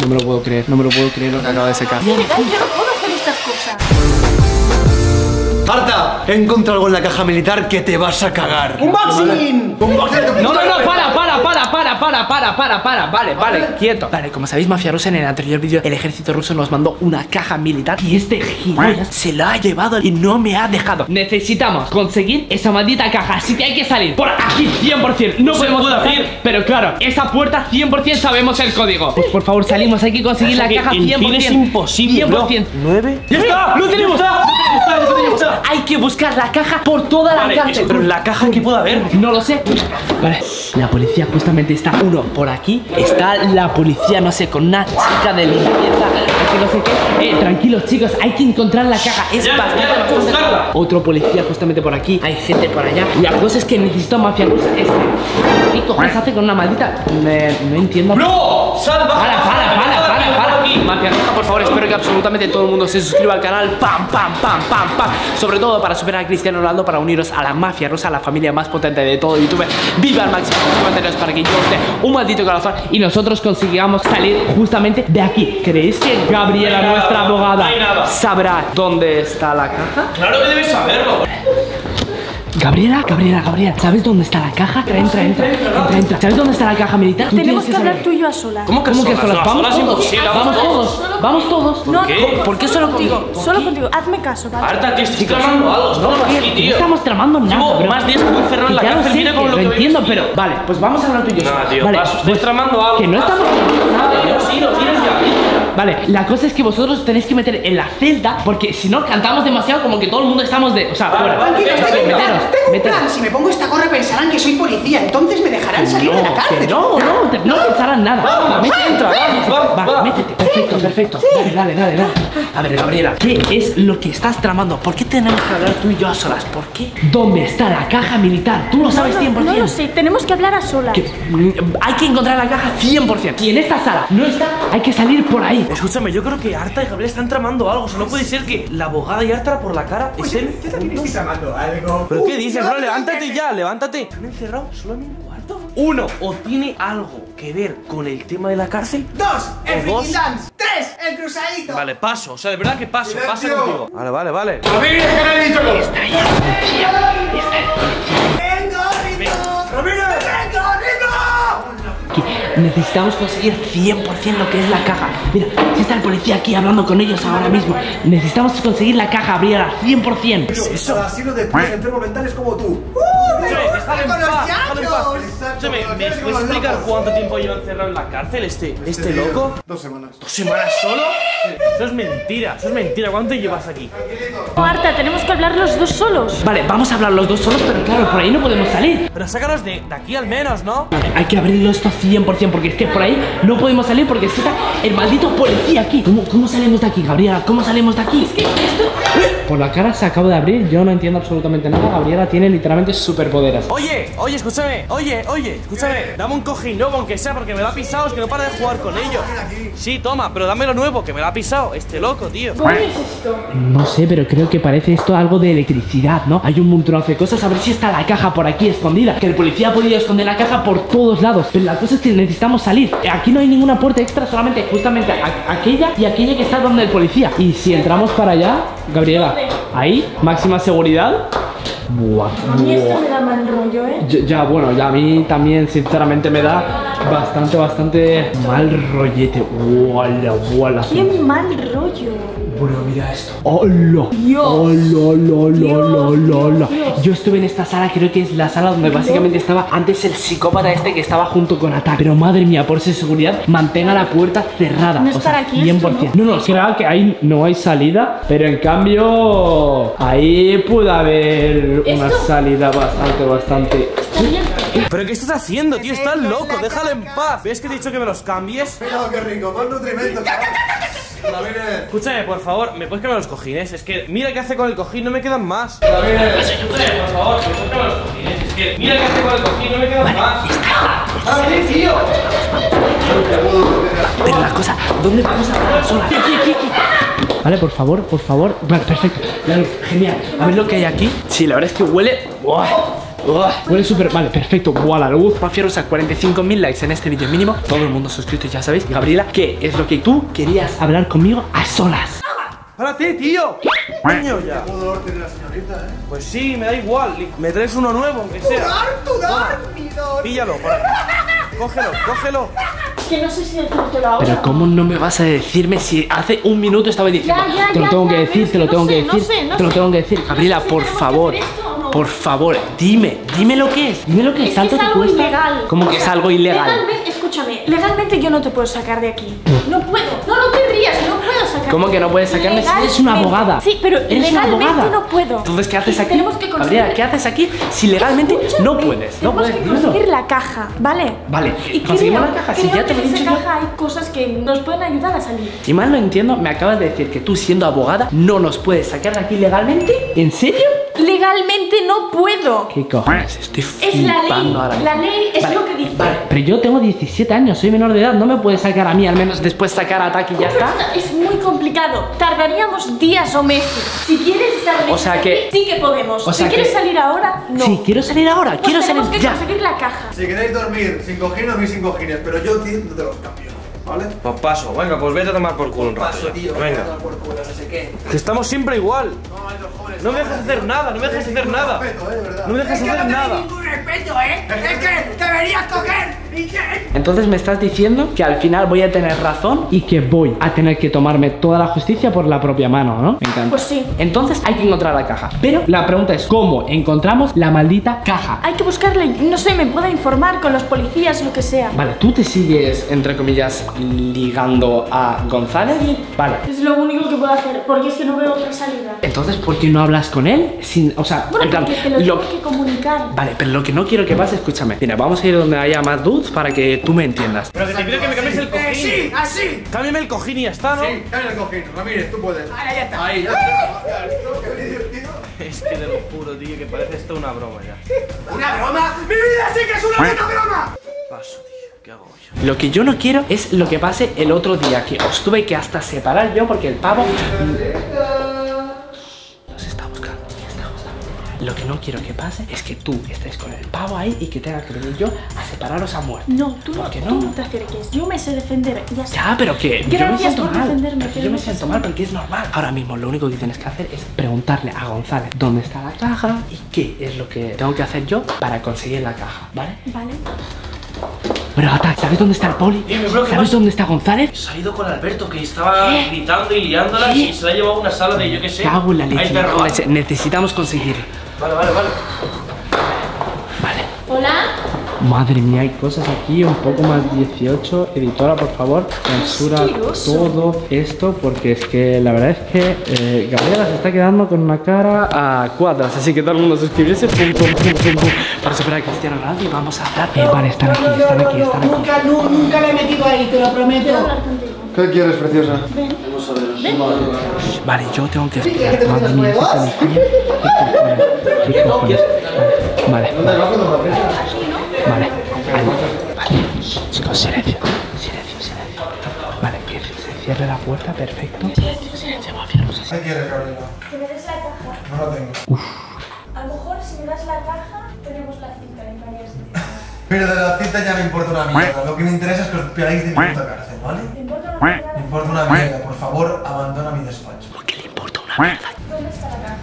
No me lo puedo creer, no me lo puedo creer lo que acaba de secar. Yo no puedo hacer estas cosas. ¡Marta! He encontrado algo en la caja militar que te vas a cagar. ¡Un boxing! ¡Un de tu No, no, no, madre! para, para, para, para, para, para, para, para, vale, vale, quieto. Vale, como sabéis, Mafia Rusa, en el anterior vídeo, el ejército ruso nos mandó una caja militar y este gilipollas se la ha llevado y no me ha dejado. Necesitamos conseguir esa maldita caja, así que hay que salir por aquí 100%. No podemos salir, pero claro, esa puerta 100% sabemos el código. Pues por favor, salimos, hay que conseguir la caja 100%. es imposible, bro. 100%. ¿Nueve? ¡Ya está! ¡Lo tenemos! ¡Lo tenemos! Hay que buscar la caja por toda la cárcel. pero la caja que puede haber. No lo sé. Vale, la policía justamente está uno por aquí. Está la policía, no sé, con una chica de limpieza. Que no sé qué. Eh, tranquilos, chicos, hay que encontrar la caja. Es Ya, bastante, ya, bastante-. Otro policía justamente por aquí. Hay gente por allá. La cosa es que necesito mafia rusa. Es que. ¿Qué cojones hace con una maldita? Me- no entiendo. ¡No! ¡Sal, baja! Para, para, para, baja, para, baja para. Aquí. Mafia Roja, por favor, espero que absolutamente todo el mundo se suscriba al canal. Pam, pam, pam, pam, pam. Sobre todo para superar a Cristiano Ronaldo, para uniros a la Mafia Rosa, la familia más potente de todo YouTube. Viva al máximo comentarios para que yo os dé un maldito corazón y nosotros consigamos salir justamente de aquí. ¿Creéis que Gabriela, nuestra abogada, sabrá dónde está la caja? Claro que debes saberlo. Gabriela, Gabriela, Gabriela, ¿sabes dónde está la caja? Entra, entra, entra, entra, entra. ¿Sabes dónde está la caja militar? Tenemos que hablar tú y yo a solas. ¿Cómo que ¿Cómo que solas? solas? No, Vamos todos, vamos todos, vamos todos. No, qué? no, ¿Por qué solo solo contigo? Solo contigo. Hazme caso, ¿vale? Marta, tío, estoy tramando algo. Estamos aquí, No tío. estamos tramando nada, Llevo más días que encerrado en la cárcel, mira con que lo que entiendo, pero vale, pues vamos a hablar tú y yo. Nada, tío, vale, pues, tramando algo. Que no estamos tramando nada, Yo bro. sí, lo tienes ya. Vale, la cosa es que vosotros tenéis que meter en la celda porque si no cantamos demasiado como que todo el mundo estamos de, o sea, fuera. Tranquilos, Meteros, tengo un plan, meteros, tengo un meteros. plan. Si me pongo esta gorra pensarán que soy policía, entonces me dejarán salir de la cárcel. no, no, te- no pensarán nada. Va, métete, entra, vamos, vamos, va, va. métete. Perfecto, perfecto. Dale, dale, dale, dale. A ver, Gabriela, ¿qué es lo que estás tramando? ¿Por qué tenemos que hablar tú y yo a solas? ¿Por qué? ¿Dónde está la caja militar? Tú lo sabes no, 100%. no lo sé, tenemos que hablar a solas. Que, mm, hay que encontrar la caja 100%. Y en esta sala no está, hay que salir por ahí. Escúchame, yo creo que Arta y Gabriel están tramando algo. O sea, no puede ser que la abogada y Arta por la cara estén. Yo también estoy tramando algo. ¿Pero qué dices, bro? Levántate ya, levántate. ¿Están encerrados solo en un cuarto? Uno, o tiene algo que ver con el tema de la cárcel. Dos, el dos. freaking dance. Tres, el cruzadito. Vale, paso. O sea, de verdad que paso. Pasa contigo. Vale, vale, vale. ¡A mí, que me he dicho necesitamos conseguir 100% lo que es la caja. Mira, si está el policía aquí hablando con ellos ahora mismo. Necesitamos conseguir la caja, Gabriela, 100%. Eso. Asilo de enfermos mentales como tú. Escúchame, déjalo en con los paz, déjalo en paz. yacos. Escúchame, ¿me Exacto, puedes explicar cuánto tiempo lleva encerrado en la cárcel este, este loco? Dos semanas. ¿Dos semanas solo? Eso es mentira, eso es mentira. ¿Cuánto llevas aquí? Marta, tenemos que hablar los dos solos. Vale, vamos a hablar los dos solos, pero claro, por ahí no podemos salir. Pero sácanos de, de aquí al menos, ¿no? Hay que abrirlo esto 100% porque es que por ahí no podemos salir porque es que está el maldito policía aquí. ¿Cómo, cómo salimos de aquí, Gabriela? ¿Cómo salimos de aquí? Por la cara se acaba de abrir, yo no entiendo absolutamente nada. Gabriela tiene literalmente superpoderes. Oye, oye, escúchame, oye, oye, escúchame, dame un cojín nuevo aunque sea porque me lo ha pisado, es que no para de jugar con ello. Sí, toma, pero dámelo nuevo, que me lo ha pisado, este loco, tío. ¿Cómo es esto? No sé, pero creo que parece esto algo de electricidad, ¿no? Hay un montonazo de cosas, a ver si está la caja por aquí escondida. Que el policía ha podido esconder la caja por todos lados. Pero la cosa es que necesitamos salir. Aquí no hay ninguna puerta extra, solamente justamente aquella y aquella que está donde el policía. Y si entramos para allá, Gabriela, ahí, máxima seguridad. Buah, A mí esto me da mal rollo, ¿eh? Ya, ya, bueno, ya a mí también sinceramente me da bastante, bastante mal rollete. Wala, wala. Qué mal rollo. Bueno, mira esto. ¡Hola! Dios. ¡Hola, hola, hola. Yo estuve en esta sala, creo que es la sala donde básicamente estaba antes el psicópata este que estaba junto con Attack. Pero madre mía, por su seguridad, mantenga la puerta cerrada. No o sea, aquí esto, 100%. No, no, creo que ahí no hay salida, pero en cambio ahí puede haber una ¿Esto? salida bastante, bastante. ¿Pero qué estás haciendo, tío? Estás loco, déjalo en paz. ¿Ves que te he dicho que me los cambies? Mira qué rico, con nutrimento. Escúchame, por favor, ¿me puedes cambiar los cojines? Es que mira qué hace con el cojín, no me quedan más. Escúchame, por favor, ¿me puedes cambiar los cojines? Es que mira qué hace con el cojín, no me quedan más. ¡Ah, sí, tío! Pero la cosa, ¿dónde vamos a parar sola? Aquí, aquí, aquí. Vale, por favor, por favor. Vale, perfecto. La luz, genial. A ver lo que hay aquí. Sí, la verdad es que huele. ¡Buah! Huele súper. Vale, perfecto. Buah, la luz. Mafia Rusa, 45.000 likes en este vídeo mínimo. Todo el mundo suscrito, ya sabéis. Gabriela, ¿qué es lo que tú querías hablar conmigo a solas? ¡Párate, tío! Coño ya. Pues sí, me da igual. Me traes uno nuevo, aunque sea. Píllalo, por aquí. Cógelo, cógelo. Que no sé si decírtelo ahora. Pero ¿cómo no me vas a decirme si hace un minuto estaba diciendo Ya, ya, Te lo tengo ya, que decir, te lo tengo que decir, sé, no te lo tengo que decir Gabriela, No sé si por favor no. Por favor, dime, dime lo que es Dime lo que es, Es que ¿tanto es te algo cuesta? ilegal. ¿Cómo que es algo ilegal? Legalmente, escúchame, legalmente yo no te puedo sacar de aquí. No puedo. No, no te rías, no puedo sacar. ¿Cómo que no puedes sacarme si eres una abogada? Sí, pero Eres una legalmente abogada. no puedo. Entonces, ¿qué haces aquí? Tenemos que conseguir. Gabriela, ¿qué haces aquí si legalmente no puedes? No tenemos puedes, que conseguir la caja, ¿vale? Vale, Y conseguimos creo- la caja, si ya te lo he en dicho esa yo. caja hay cosas que nos pueden ayudar a salir. Si mal no entiendo, me acabas de decir que tú siendo abogada no nos puedes sacar de aquí legalmente ¿En serio? Legalmente no puedo. ¿Qué cojones? Estoy Es la flipando ley. ahora. La ley es Vale, lo que dice. Vale, pero yo tengo 17 años, soy menor de edad, no me puedes sacar a mí, al menos después sacar a Taki y ya está. Es muy complicado. Tardaríamos días o meses. Si quieres estar O sea que- aquí, sí que podemos. o sea si quieres que- salir ahora, no. Sí, quiero salir ahora, Pues quiero tenemos salir que ya. conseguir la caja. Si queréis dormir sin cojines, dormir sin cojines, pero yo no te los cambio, ¿vale? Pues paso. Venga, pues vete a tomar por culo un rato. Paso, tío, Venga. por culo, no sé qué. Que estamos siempre igual. No me dejas hacer nada, no me dejas hacer nada. Respeto, eh. No me dejas hacer nada. respeto, ¿eh? Es que deberías coger. Entonces me estás diciendo que al final voy a tener razón y que voy a tener que tomarme toda la justicia por la propia mano, ¿no? Me encanta. Pues sí. Entonces hay que encontrar la caja. Pero la pregunta es, ¿cómo encontramos la maldita caja? Hay que buscarle, no sé, me pueda informar con los policías, lo que sea. Vale, ¿tú te sigues, entre comillas, ligando a González? Vale. Es lo único que puedo hacer, porque es que no veo otra salida. Entonces, ¿por qué no hablas con él? Sin, o sea, Bueno, en plan, porque te lo lo- tengo que comunicar. Vale, pero lo que no quiero que pase, escúchame. Mira, vamos a ir donde haya más dudes para que tú me entiendas. Pero que te pido que me cambies el cojín. Sí, así. Cámbiame el cojín y ya está, ¿no? Sí, cállate el cojín, Ramírez, tú puedes. Ahí ya está. Ahí, ya está. Es que te lo juro, tío, que parece esto una broma ya. ¿Una broma? ¡Mi vida sí que es una puta broma! Paso, tío. ¿Qué hago yo? Lo que yo no quiero es lo que pase el otro día, que os tuve que hasta separar yo porque el pavo... Lo que no quiero que pase es que tú estés con el pavo ahí y que tenga que venir yo a separaros a muerte. No, tú no, ¿Por qué tú no? no te acerques. Yo me sé defender, ya está. Ya, pero que yo me siento por mal. defenderme, pero yo me siento mal porque es normal. Ahora mismo lo único que tienes que hacer es preguntarle a González dónde está la caja y qué es lo que tengo que hacer yo para conseguir la caja, ¿vale? Vale. Bueno, Ata, ¿sabes dónde está el poli? Dime, bro, ¿qué ¿Sabes dónde está González? Se ha ido con Alberto, que estaba ¿Qué? gritando y liándola ¿Qué? y se la ha llevado a una sala de yo qué sé. Cago en la Hay leche. perro. cago en la leche. Necesitamos conseguirlo. Vale, vale, vale. Vale. Hola. Madre mía, hay cosas aquí un poco más 18. Editora, por favor, censura todo esto porque es que la verdad es que eh, Gabriela se está quedando con una cara a cuadras. Así que todo el mundo suscribirse pum, pum, pum, pum, pum, para superar a Cristiano Ronaldo y vamos a hablar. Eh, vale, están aquí, están aquí, están aquí. Nunca, nu- nunca le he metido ahí, te lo prometo. ¿Qué quieres, preciosa? Vale, yo tengo que esperar. Madre mía, esa policía. ¿Qué cojones? ¿Qué cojones? Vale. Vale. Vale. Vale. Chicos, silencio. Silencio, silencio. Vale, que se cierre la puerta, perfecto. Silencio, silencio, mafia. no sé si- ¿Qué quieres, Gabriela? Que me des la caja. No la tengo. A lo mejor si me das la caja, tenemos la cita en varias citas. Pero de la cita ya me importa una mierda. Lo que me interesa es que os pegáis de mi puta cárcel, ¿vale? ¿Te importa una Me caja? importa una mierda. Por favor, abandona mi despacho. ¿Por qué le importa una mierda? ¿Dónde está la caja?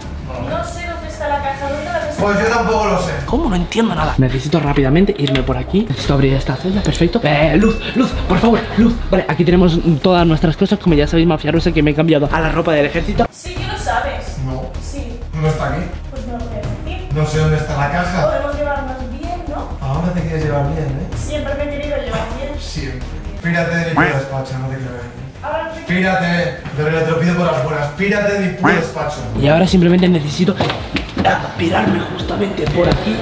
No sé dónde está la caja. ¿Dónde la ves? Pues yo tampoco lo sé. ¿Cómo? No entiendo nada. Necesito rápidamente irme por aquí. Necesito abrir esta celda, perfecto. Eh, luz, luz, por favor, luz. Vale, aquí tenemos todas nuestras cosas. Como ya sabéis, mafia rusa, que me he cambiado a la ropa del ejército. Sí que lo sabes. No. Sí. No está aquí. Pues me lo puedes decir. No sé dónde está la caja. Podemos llevarnos bien, ¿no? Ahora te quieres llevar bien, ¿eh? Siempre me he querido llevar bien. Siempre. Pírate de mi despacho, no te quiero ver. Pírate. De verdad, te lo pido por las buenas. Pírate de mi puto despacho. Y ahora simplemente necesito pirarme justamente por aquí,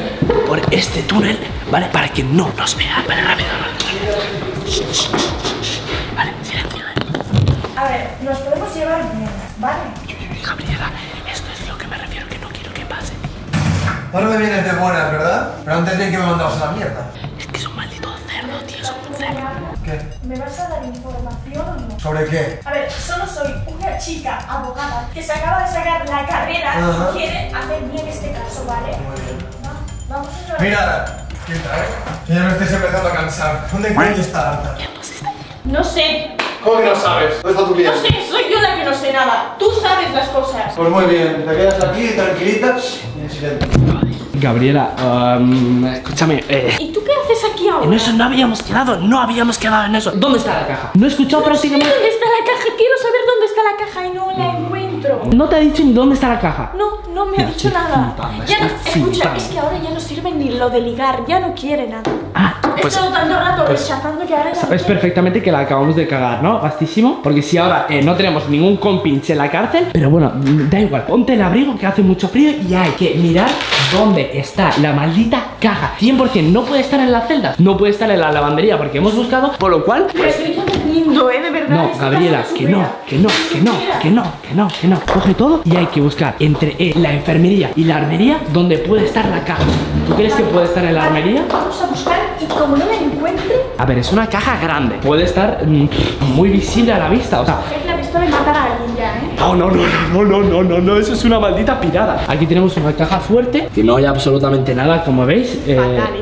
por este túnel, ¿vale? Para que no nos vean. Vale, rápido, rápido. Vale, silencio. eh. A ver, nos podemos llevar bien, ¿vale? Gabriela, esto es lo que me refiero que no quiero que pase. Ahora me vienes de buenas, ¿verdad? Pero antes bien que me mandabas a la mierda. ¿Sobre qué? A ver, solo soy una chica abogada que se acaba de sacar la carrera Ajá. y quiere hacer bien este caso, ¿vale? Muy bien. Vamos a llorar. Mira, ¿qué tal? Que ya me estáis empezando a cansar. ¿Dónde coño está Arta? No sé. ¿Cómo que no sabes? ¿Dónde está tu No sé, soy yo la que no sé nada. Tú sabes las cosas. Pues muy bien, te quedas aquí tranquilita y en silencio. Gabriela, um, escúchame, eh, ¿Y tú qué haces aquí ahora? en eso no habíamos quedado, no habíamos quedado en eso. ¿Dónde está la caja? No he escuchado prácticamente. ¿Dónde está la caja? Quiero saber dónde está la caja y no la No te ha dicho ni dónde está la caja. No, no me ha dicho nada. flipando, Ya no, escucha, flipando. es que ahora ya no sirve ni lo de ligar, ya no quiere nada. Ah, He pues estado tanto rato pues- rechazando que ahora ya sabes perfectamente que la acabamos de cagar, ¿no? Bastísimo. Porque si ahora eh, no tenemos ningún compinche en la cárcel, pero bueno, da igual. Ponte el abrigo que hace mucho frío y hay que mirar dónde está la maldita caja. 100% no puede estar en las celdas, no puede estar en la lavandería porque hemos buscado, por lo cual eh, de verdad. No, Gabriela, que no, que no, que no, que no, que no, que no. Coge todo y hay que buscar entre eh, la enfermería y la armería donde puede estar la caja. ¿Tú crees que puede estar en la armería? Vamos a buscar y como no la encuentre, A ver, es una caja grande. Puede estar mm, muy visible a la vista. O sea, es la pistola de matar a alguien. No, no, no, no, no, no, no, no, eso es una maldita pirada. Aquí tenemos una caja fuerte que no hay absolutamente nada, como veis. Eh,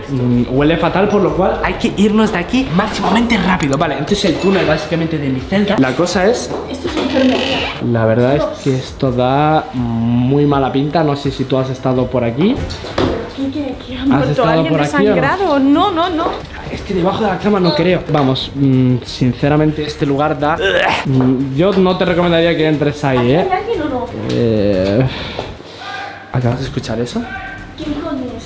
mm, huele fatal, por lo cual hay que irnos de aquí máximamente rápido. Vale, este entonces el túnel básicamente de mi celda. La cosa es... Esto es enfermería. La verdad es que esto da muy mala pinta. No sé si tú has estado por aquí. ¿Qué, qué, qué, ¿Has estado por aquí? ¿o no? no, no, no. Es que debajo de la cama no creo. Vamos, mm, sinceramente este lugar da... Mm, Yo no te recomendaría que entres ahí, ¿Hay ¿eh? alguien o no? eh... ¿Acabas de escuchar eso? ¿Quién coño es?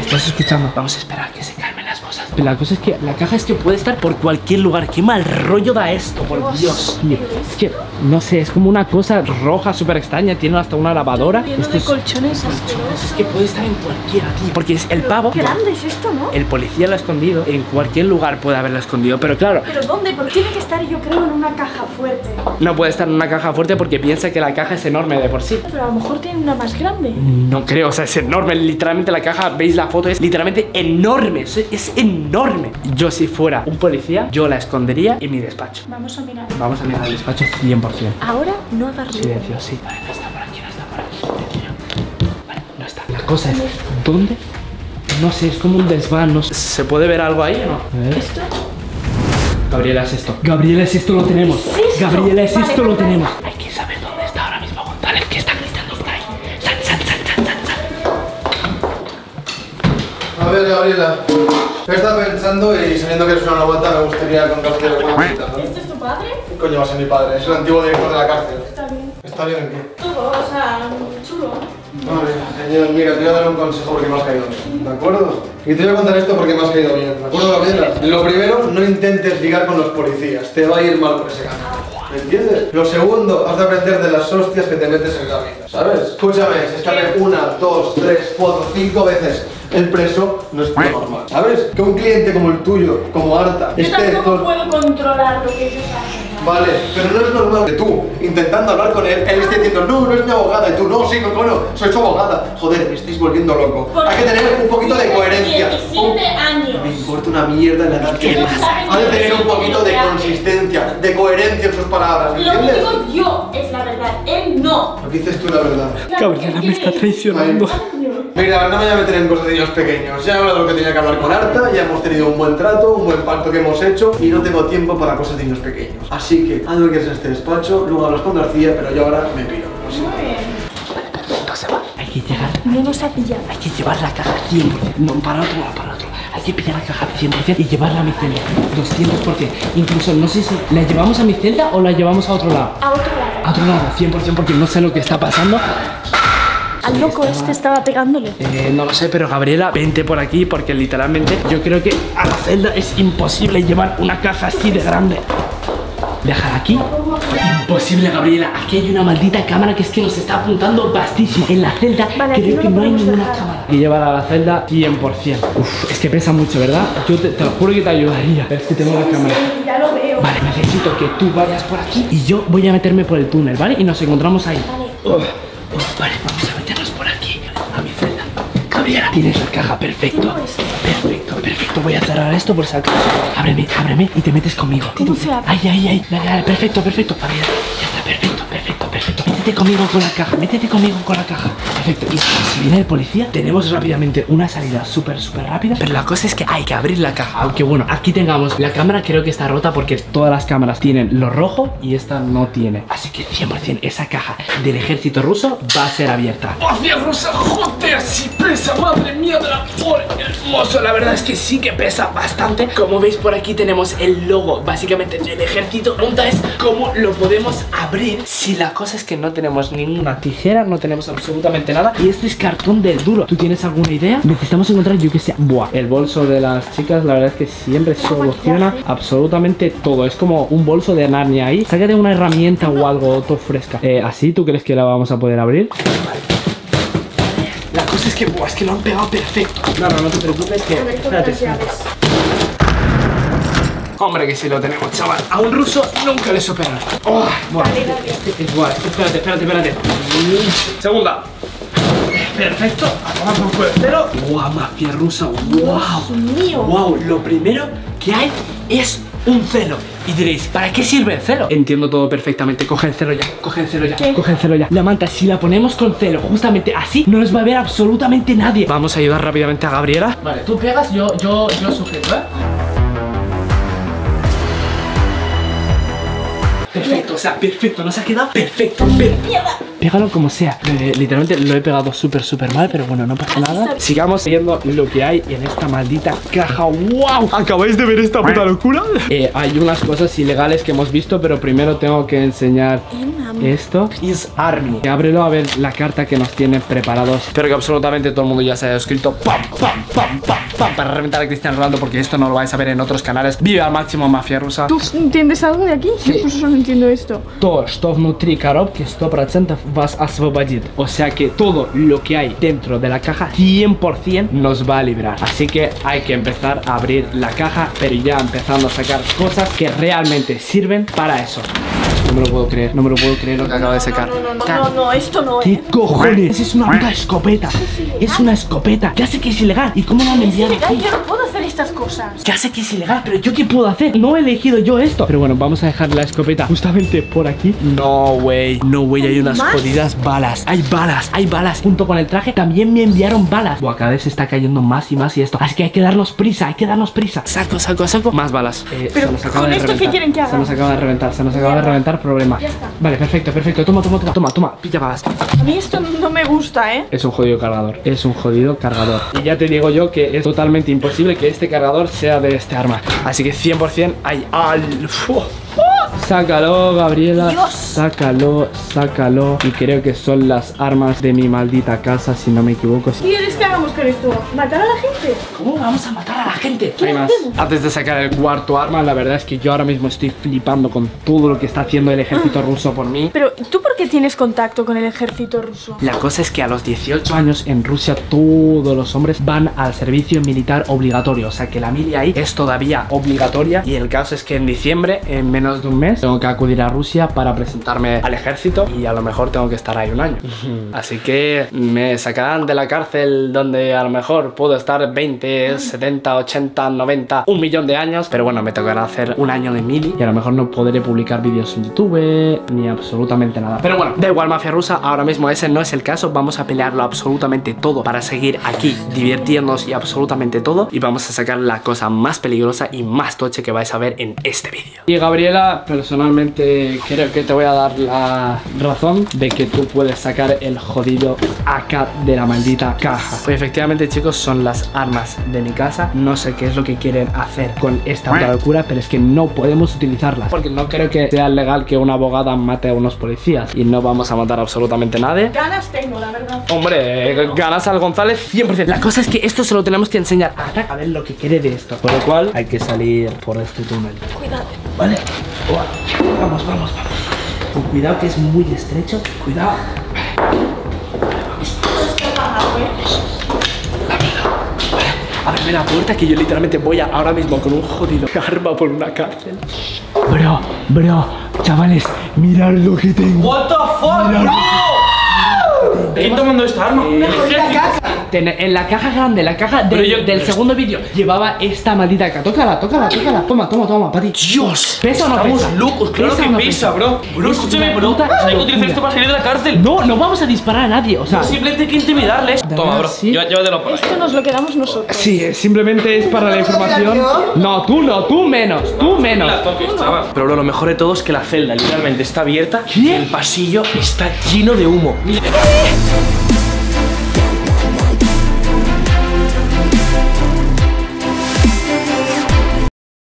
¿Estás escuchando? Vamos a esperar que se calmen las cosas. La cosa es que la caja es que puede estar por cualquier lugar. Qué mal rollo da esto, por Dios. Tío, Es que, no sé, es como una cosa roja súper extraña. Tiene hasta una lavadora. Lleno Esto de es, colchones asquerosos. es que puede estar en cualquiera, tío. Porque es el pavo. Qué grande es esto, ¿no? El policía lo ha escondido. En cualquier lugar puede haberlo escondido. Pero claro, ¿Pero dónde? Porque tiene que estar, yo creo, en una caja fuerte. no puede estar en una caja fuerte porque piensa que la caja es enorme de por sí. Pero a lo mejor tiene una más grande. No creo, o sea, es enorme. Literalmente la caja, veis la foto, es literalmente enorme. Es, es enorme. Yo, si fuera un policía, yo la escondería en mi despacho. Vamos a mirar. Vamos a mirar el despacho 100%. Ahora no hagas ruido. Silencio, sí. Vale, no está por aquí, no está por aquí. Silencio. Vale, no está. La cosa es, ¿dónde? No sé, es como un desván. No sé. ¿Se puede ver algo ahí o no? A ver. ¿Esto? Gabriela, es esto. Gabriela, es esto, lo tenemos. ¿Es esto? Gabriela, es Vale, esto, lo tenemos. Hay que saber dónde está ahora mismo González, que está gritando por ahí. Sal, sal, sal, sal, sal, sal. A ver, Gabriela. He estado pensando y sabiendo que eres una novata, me gustaría contarte alguna cosita, ¿no? ¿Este es tu padre? ¿Qué coño va a ser mi padre? Es el antiguo director de la cárcel. Está bien. ¿Está bien en qué? Todo, o sea, chulo. Vale, señor, mira, te voy a dar un consejo porque me has caído bien, ¿de acuerdo? Y te voy a contar esto porque me has caído bien, ¿de acuerdo, Gabriela? Lo primero, no intentes ligar con los policías, te va a ir mal por ese camino. ¿Me entiendes? Lo segundo, has de aprender de las hostias que te metes en la vida, ¿sabes? Escúchame, estaré una, dos, tres, cuatro, cinco veces el preso, no es normal, ¿sabes? Que un cliente como el tuyo, como Arta, Yo esté tampoco puedo controlar lo que ellos hacen. Vale, pero no es normal que tú, intentando hablar con él, él esté diciendo, no, no es mi abogada, y tú, no, sí, no, no, soy su abogada. Joder, me estáis volviendo loco. Porque Hay que tener un poquito de coherencia. 17 Un- años. Me importa una mierda la edad que ¿Qué tienes. pasa? Ha de tener un poquito de que consistencia, de coherencia en sus palabras, ¿me Lo que entiendes? digo yo es la verdad, él no. Lo que dices tú la verdad. Gabriela me está traicionando. Mira, no me voy a meter en cosas de niños pequeños. Ya he hablado de lo que tenía que hablar con Arta, ya hemos tenido un buen trato, un buen pacto que hemos hecho y no tengo tiempo para cosas de niños pequeños. Así que haz lo que quieras en este despacho, luego hablas con García, pero yo ahora me piro. Lo siento. No se va. Hay que llegar. No nos ha pillado. Hay que llevar la caja 100%. No, para otro lado, para otro. Hay que pillar la caja 100% y llevarla a mi celda. 200%. Incluso no sé si la llevamos a mi celda o la llevamos a otro lado. A otro lado. A otro lado, 100% porque no sé lo que está pasando. Al loco este estaba pegándole. Eh, no lo sé, pero Gabriela, vente por aquí porque literalmente yo creo que a la celda es imposible llevar una caja así de grande. Déjala aquí. Imposible, Gabriela. Aquí hay una maldita cámara que es que nos está apuntando bastísimo. En la celda Vale, creo no que no hay ninguna dejar. cámara. Hay que llevarla a la celda 100%. Uf, es que pesa mucho, ¿verdad? Yo te, te lo juro que te ayudaría. Pero es que tengo la cámara. Sí, ya lo veo. Vale, necesito que tú vayas por aquí y yo voy a meterme por el túnel, ¿vale? Y nos encontramos ahí. Vale. Uf, uf, vale, vamos a meternos por aquí, a mi celda. Gabriela, tienes la caja, perfecto. Perfecto, perfecto. Voy a cerrar esto por si acaso. Ábreme, ábreme y te metes conmigo. ¿Cómo se abre? Ay, ay, ay. Dale, dale, perfecto, perfecto. Gabriela, ya está, perfecto, perfecto, perfecto. Métete conmigo con la caja, métete conmigo con la caja. Perfecto. Y si viene el policía, tenemos rápidamente una salida súper, súper rápida. Pero la cosa es que hay que abrir la caja. Aunque bueno, aquí tengamos la cámara, creo que está rota porque todas las cámaras tienen lo rojo y esta no tiene. Así que 100% esa caja del ejército ruso va a ser abierta. ¡Mafia rusa! ¡Joder! Si pesa, madre mía de la por hermoso. La verdad es que sí que pesa bastante. Como veis por aquí tenemos el logo básicamente del ejército. La pregunta es cómo lo podemos abrir si la cosa es que no tenemos ninguna tijera, no tenemos absolutamente nada. Y este es cartón del duro. ¿Tú tienes alguna idea? Necesitamos encontrar, yo que sé, buah, el bolso de las chicas, la verdad es que siempre soluciona absolutamente todo. Es como un bolso de Narnia ahí. Sácate una herramienta o algo, todo fresca. Eh, ¿Así tú crees que la vamos a poder abrir? La cosa es que, buah, es que lo han pegado perfecto. No, no, no te preocupes que... Espérate, espérate. Hombre, que si lo tenemos, chaval. A un ruso nunca le superan. Oh, buah. Es guay. Espérate, espérate, espérate. Segunda. Perfecto. A tomar por culo. Pero, guau, mafia rusa. Wow. mío. Wow, lo primero que hay es un celo. Y diréis, ¿para qué sirve el celo? Entiendo todo perfectamente. Coge el celo ya, coge el celo ya, ¿Qué? coge el celo ya. La manta, si la ponemos con celo, justamente así, no nos va a ver absolutamente nadie. Vamos a ayudar rápidamente a Gabriela. Vale, tú pegas, yo, yo, yo sujeto, ¿eh? Perfecto, o sea, perfecto, nos ha quedado perfecto, perfecto. Pégalo como sea. Eh, literalmente lo he pegado súper, súper mal, pero bueno, no pasa nada. Sigamos viendo lo que hay en esta maldita caja. ¡Wow! ¿Acabáis de ver esta puta locura? Eh, hay unas cosas ilegales que hemos visto, pero primero tengo que enseñar esto. Is Army. Ábrelo a ver la carta que nos tienen preparados. Espero que absolutamente todo el mundo ya se haya escrito pam, pam, pam, pam, pam, para reventar a Cristiano Ronaldo, porque esto no lo vais a ver en otros canales. Vive al máximo, mafia rusa. ¿Tú entiendes algo de aquí? Yo por eso no entiendo esto. То, что внутри коробки 100% вас освободит. O sea que todo lo que hay dentro de la caja 100% nos va a librar. Así que hay que empezar a abrir la caja, pero ya empezando a sacar cosas que realmente sirven para eso. No me lo puedo creer, no me lo puedo creer lo que acaba de sacar. No, no, no, no, esto no ¿Qué es. cojones? Es una puta escopeta. Es una escopeta. Ya sé que es ilegal. ¿Y cómo lo han Es enviado? ilegal, aquí? yo no puedo estas cosas. Ya sé que es ilegal, pero ¿yo qué puedo hacer? No he elegido yo esto. Pero bueno, vamos a dejar la escopeta justamente por aquí. No, güey. No, güey. Hay unas ¿Más? jodidas balas. Hay balas. Hay balas. Junto con el traje también me enviaron balas. Buah, cada vez está cayendo más y más y esto. Así que hay que darnos prisa. Hay que darnos prisa. Saco, saco, saco. Más balas. Eh, Pero, se nos acaba ¿con de esto qué reventar. quieren que haga? Se nos acaba de reventar. Se nos acaba de reventar. Problema. Ya está. Vale, perfecto, perfecto. Toma, toma, toma. Toma, toma. Pilla balas. A mí esto no me gusta, ¿eh? Es un jodido cargador. Es un jodido cargador. Y ya te digo yo que es totalmente imposible que este cargador sea de este arma. Así que 100% hay al. Sácalo, Gabriela. Dios. Sácalo, sácalo. Y creo que son las armas de mi maldita casa, si no me equivoco. ¿Qué quieres que hagamos con esto? ¿Matar a la gente? ¿Cómo vamos a matar a la gente? ¿Qué Hay más. hacemos? Antes de sacar el cuarto arma, la verdad es que yo ahora mismo estoy flipando con todo lo que está haciendo el ejército ruso por mí. Pero, ¿tú por qué tienes contacto con el ejército ruso? La cosa es que a los 18 años en Rusia todos los hombres van al servicio militar obligatorio. O sea que la mili ahí es todavía obligatoria. Y el caso es que en diciembre, en menos de un mes, tengo que acudir a Rusia para presentarme al ejército. Y a lo mejor tengo que estar ahí un año. Así que me sacarán de la cárcel donde a lo mejor puedo estar 20, 70, 80, 90, un millón de años. Pero bueno, me tocará hacer un año de mili. Y a lo mejor no podré publicar vídeos en YouTube ni absolutamente nada. Pero bueno, da igual mafia rusa, ahora mismo ese no es el caso. Vamos a pelearlo absolutamente todo para seguir aquí divirtiéndonos y absolutamente todo. Y vamos a sacar la cosa más peligrosa y más toche que vais a ver en este vídeo. Y Gabriela, personalmente creo que te voy a dar la razón de que tú puedes sacar el jodido AK de la maldita caja. Pues efectivamente chicos son las armas de mi casa. No sé qué es lo que quieren hacer con esta puta locura, pero es que no podemos utilizarlas. Porque no creo que sea legal que una abogada mate a unos policías. Y no vamos a matar absolutamente a nadie. Ganas tengo, la verdad. Hombre, ganas al González 100%. La cosa es que esto se lo tenemos que enseñar a a ver lo que quiere de esto. Por lo cual hay que salir por este túnel. Cuidado. ¿Vale? Vamos, vamos, vamos. Con cuidado que es muy estrecho. Cuidado. Ábreme la puerta que yo literalmente voy a, ahora mismo con un jodido arma por una cárcel. Bro, bro, chavales, mirad lo que tengo. What the fuck, ¿Quién tomando esta arma? El ejército. Ten- En la caja grande, la caja de- Pero yo- del segundo vídeo, llevaba esta maldita caja. Tócala, tócala, tócala. Toma, toma, toma, Pati. Dios, ¿Pesa o no estamos pesa? locos, claro ¿Pesa que no pesa, pesa? bro. Bro, Es escúchame, bro. Hay que utilizar esto para salir de la cárcel. No, no vamos a disparar a nadie, o sea. Simplemente hay que intimidarles. ¿De Toma, bro. sí? Lleva- Llévatelo por ahí. Esto nos lo quedamos nosotros. Sí, eh, simplemente es para la información. No, tú no, tú menos, tú menos. La. Pero bro, lo mejor de todo es que la celda literalmente está abierta ¿Qué? y el pasillo está lleno de humo. Thank you.